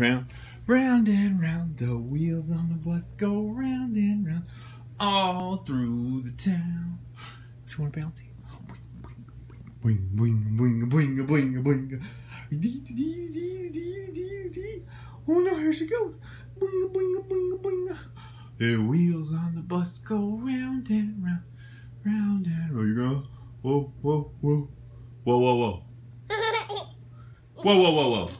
round, round and round. The wheels on the bus go round and round, all through the town. Which one bouncy? Boing, boing, boing, boing, boing, boing. Dee, dee, dee, dee, dee, dee. Oh no, here she goes. Boing, boing, boing, boing. The wheels on the bus go round and round, round and round. You go, whoa, whoa, whoa, whoa, whoa, whoa. Whoa, whoa, whoa, whoa.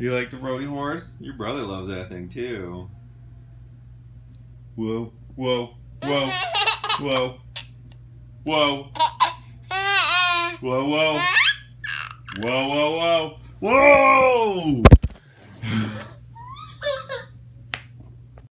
You like the roadie horse? Your brother loves that thing too. Whoa, whoa, whoa, whoa, whoa, whoa, whoa, whoa, whoa, whoa, whoa.